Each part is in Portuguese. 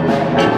Música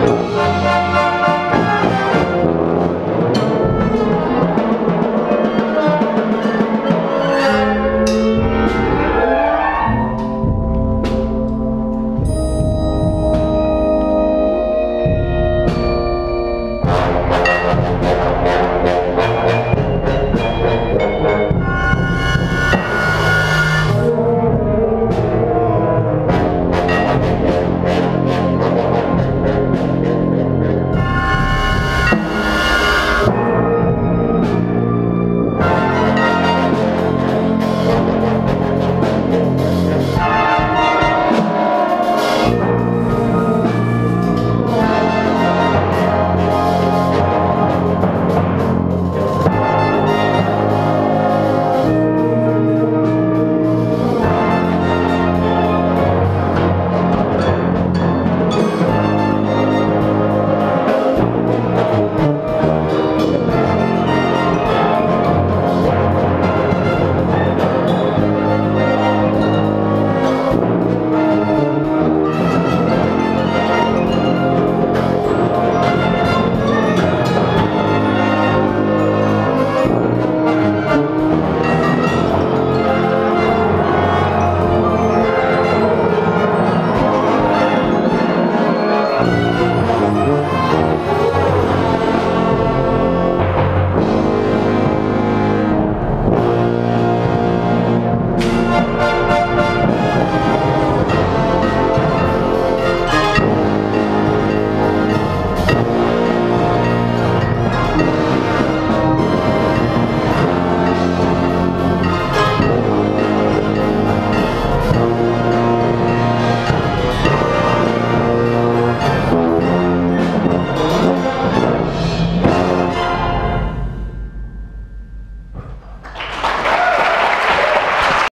Música